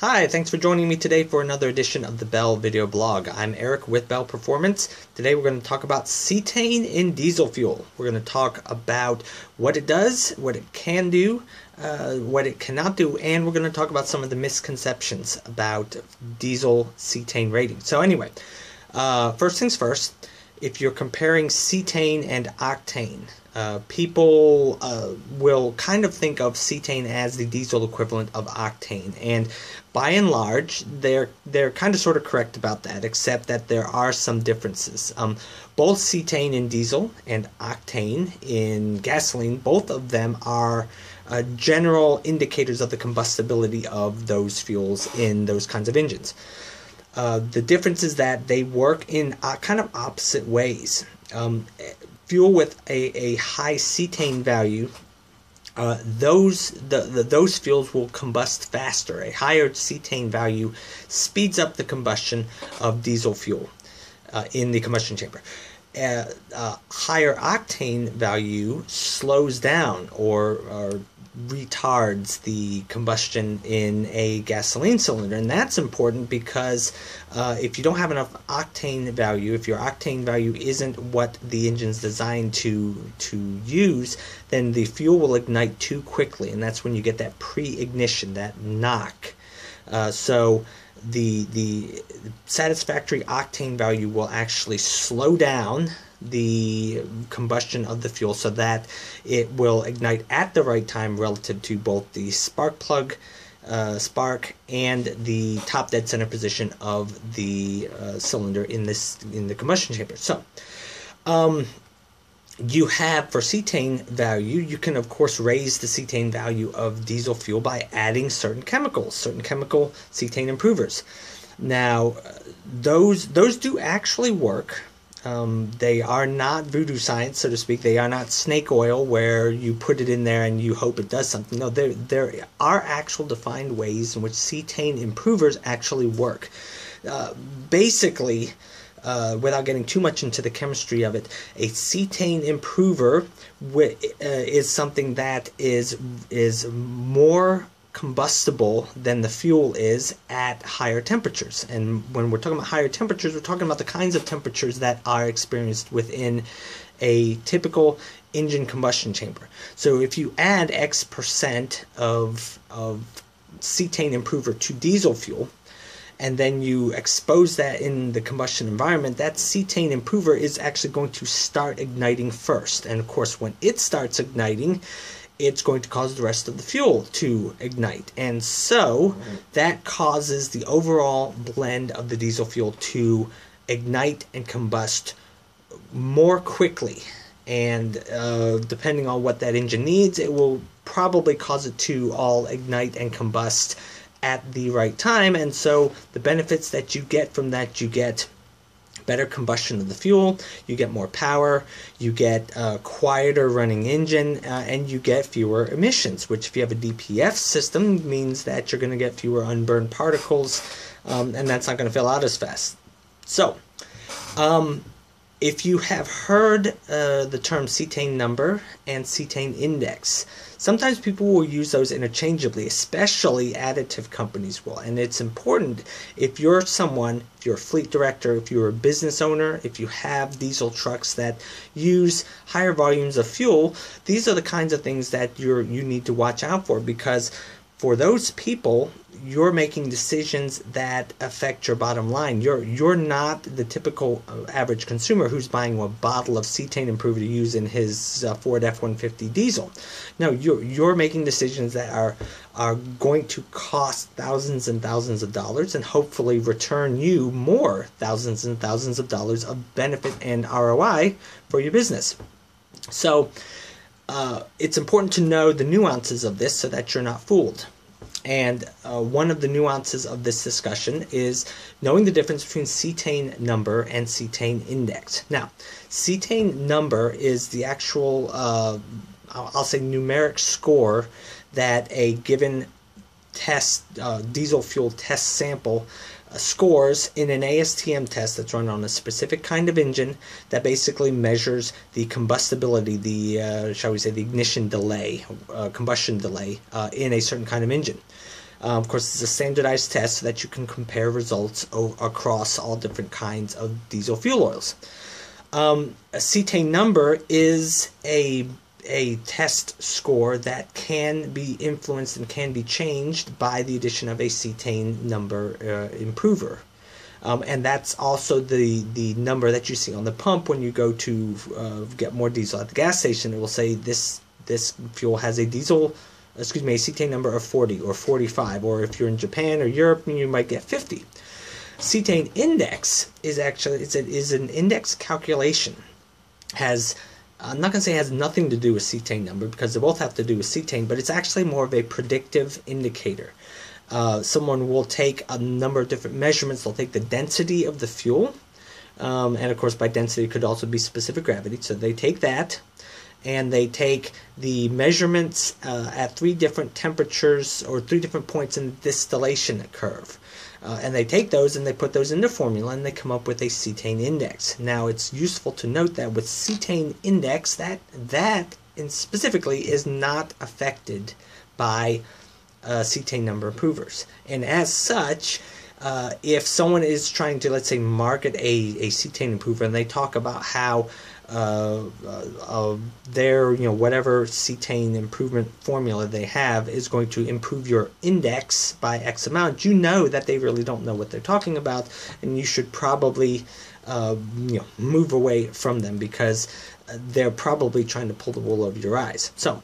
Hi, thanks for joining me today for another edition of the Bell Video Blog. I'm Eric with Bell Performance. Today we're going to talk about cetane in diesel fuel. We're going to talk about what it does, what it can do, uh, what it cannot do, and we're going to talk about some of the misconceptions about diesel cetane rating. So anyway, uh, first things first, if you're comparing cetane and octane, uh, people uh, will kind of think of cetane as the diesel equivalent of octane, and by and large, they're they're kind of sort of correct about that, except that there are some differences. Um, both cetane in diesel and octane in gasoline, both of them are uh, general indicators of the combustibility of those fuels in those kinds of engines. Uh, the difference is that they work in uh, kind of opposite ways. Um, fuel with a, a high cetane value, uh, those the, the, those fuels will combust faster. A higher cetane value speeds up the combustion of diesel fuel uh, in the combustion chamber. A uh, higher octane value slows down or, or retards the combustion in a gasoline cylinder. And that's important because uh, if you don't have enough octane value, if your octane value isn't what the engine's designed to, to use, then the fuel will ignite too quickly. And that's when you get that pre ignition, that knock. Uh, so the, the satisfactory octane value will actually slow down the combustion of the fuel so that it will ignite at the right time relative to both the spark plug uh, spark and the top dead center position of the uh, cylinder in this in the combustion chamber. So, um, you have for cetane value, you can of course raise the cetane value of diesel fuel by adding certain chemicals, certain chemical cetane improvers. Now, those those do actually work. Um, they are not voodoo science, so to speak. They are not snake oil where you put it in there and you hope it does something. No, there, there are actual defined ways in which cetane improvers actually work. Uh, basically, uh, without getting too much into the chemistry of it, a cetane improver uh, is something that is is more combustible than the fuel is at higher temperatures. And when we're talking about higher temperatures, we're talking about the kinds of temperatures that are experienced within a typical engine combustion chamber. So if you add X percent of, of cetane improver to diesel fuel, and then you expose that in the combustion environment, that cetane improver is actually going to start igniting first. And of course, when it starts igniting, it's going to cause the rest of the fuel to ignite. And so that causes the overall blend of the diesel fuel to ignite and combust more quickly. And uh, depending on what that engine needs, it will probably cause it to all ignite and combust at the right time. And so the benefits that you get from that, you get better combustion of the fuel, you get more power, you get a quieter running engine, uh, and you get fewer emissions, which if you have a DPF system means that you're going to get fewer unburned particles, um, and that's not going to fill out as fast. So, um, if you have heard uh, the term cetane number and cetane index, sometimes people will use those interchangeably, especially additive companies will. And it's important if you're someone, if you're a fleet director, if you're a business owner, if you have diesel trucks that use higher volumes of fuel, these are the kinds of things that you're you need to watch out for because for those people, you're making decisions that affect your bottom line. You're you're not the typical uh, average consumer who's buying a bottle of cetane improver to use in his uh, Ford F-150 diesel. No, you're you're making decisions that are are going to cost thousands and thousands of dollars and hopefully return you more thousands and thousands of dollars of benefit and ROI for your business. So. Uh, it's important to know the nuances of this so that you're not fooled. And uh, one of the nuances of this discussion is knowing the difference between cetane number and cetane index. Now, cetane number is the actual, uh, I'll say, numeric score that a given test, uh, diesel fuel test sample scores in an ASTM test that's run on a specific kind of engine that basically measures the combustibility, the uh, shall we say, the ignition delay, uh, combustion delay uh, in a certain kind of engine. Uh, of course, it's a standardized test so that you can compare results across all different kinds of diesel fuel oils. Um, a cetane number is a a test score that can be influenced and can be changed by the addition of a cetane number uh, improver. Um, and that's also the, the number that you see on the pump when you go to uh, get more diesel at the gas station. It will say this this fuel has a diesel, excuse me, a cetane number of 40 or 45, or if you're in Japan or Europe, you might get 50. Cetane index is actually it's a, is an index calculation. Has I'm not going to say it has nothing to do with cetane number because they both have to do with cetane, but it's actually more of a predictive indicator. Uh, someone will take a number of different measurements. They'll take the density of the fuel, um, and of course, by density it could also be specific gravity. So they take that, and they take the measurements uh, at three different temperatures or three different points in the distillation curve. Uh, and they take those and they put those into formula and they come up with a cetane index. Now it's useful to note that with cetane index, that that in specifically is not affected by uh, cetane number improvers, and as such. Uh, if someone is trying to, let's say, market a, a cetane improver and they talk about how uh, uh, their you know whatever cetane improvement formula they have is going to improve your index by X amount, you know that they really don't know what they're talking about, and you should probably uh, you know move away from them because they're probably trying to pull the wool over your eyes. So.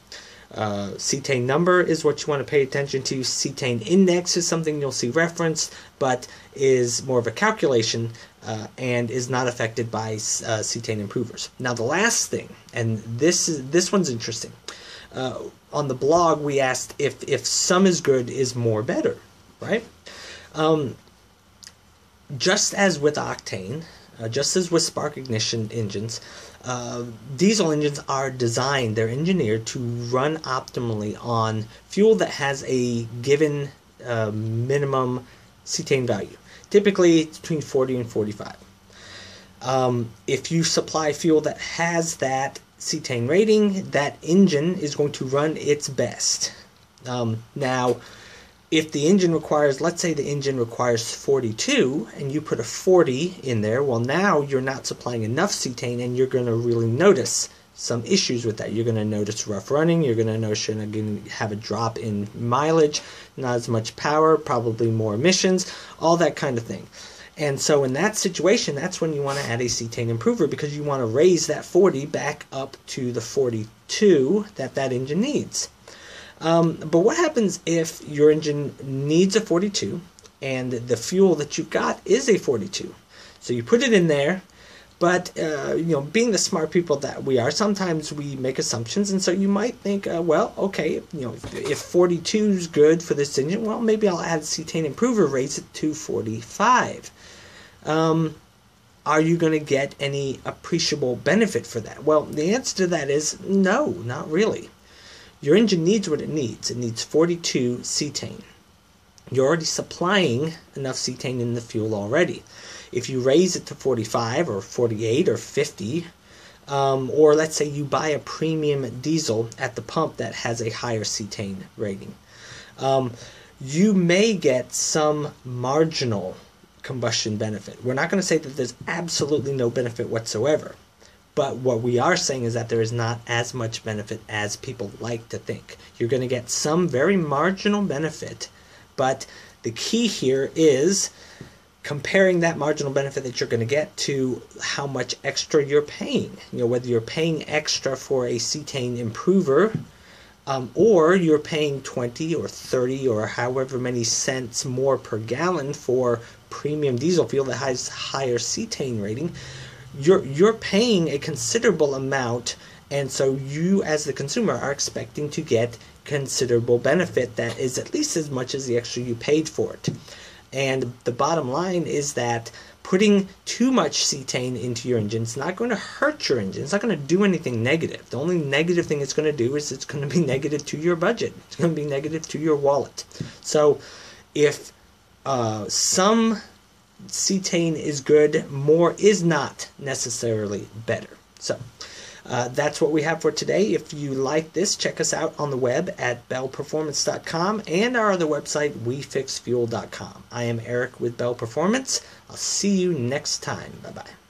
Uh, cetane number is what you want to pay attention to. Cetane index is something you'll see referenced, but is more of a calculation uh, and is not affected by uh, cetane improvers. Now, the last thing, and this is this one's interesting. Uh, on the blog, we asked if if some is good, is more better, right? Um, just as with octane, uh, just as with spark ignition engines, uh, diesel engines are designed, they're engineered to run optimally on fuel that has a given uh, minimum cetane value. Typically, it's between 40 and 45. Um, if you supply fuel that has that cetane rating, that engine is going to run its best. Um, now, if the engine requires, let's say the engine requires 42 and you put a 40 in there, well, now you're not supplying enough cetane and you're going to really notice some issues with that. You're going to notice rough running, you're going to notice you're going to have a drop in mileage, not as much power, probably more emissions, all that kind of thing. And so in that situation, that's when you want to add a cetane improver because you want to raise that 40 back up to the 42 that that engine needs. Um, but what happens if your engine needs a 42 and the fuel that you've got is a 42? So you put it in there, but uh, you know, being the smart people that we are, sometimes we make assumptions, and so you might think, uh, well, okay, you know, if, if 42 is good for this engine, well, maybe I'll add cetane improver, raise it to 45. Um, are you going to get any appreciable benefit for that? Well, the answer to that is no, not really. Your engine needs what it needs. It needs 42 cetane. You're already supplying enough cetane in the fuel already. If you raise it to 45 or 48 or 50, um, or let's say you buy a premium diesel at the pump that has a higher cetane rating, um, you may get some marginal combustion benefit. We're not going to say that there's absolutely no benefit whatsoever. But what we are saying is that there is not as much benefit as people like to think. You're going to get some very marginal benefit, but the key here is comparing that marginal benefit that you're going to get to how much extra you're paying. You know, whether you're paying extra for a cetane improver um, or you're paying 20 or 30 or however many cents more per gallon for premium diesel fuel that has higher cetane rating you're you're paying a considerable amount and so you as the consumer are expecting to get considerable benefit that is at least as much as the extra you paid for it and the bottom line is that putting too much cetane into your engine is not going to hurt your engine. It's not going to do anything negative. The only negative thing it's going to do is it's going to be negative to your budget. It's going to be negative to your wallet. So if uh, some cetane is good, more is not necessarily better. So, Uh, that's what we have for today. If you like this, check us out on the web at bellperformance.com and our other website, wefixfuel.com. I am Eric with Bell Performance. I'll see you next time. Bye bye.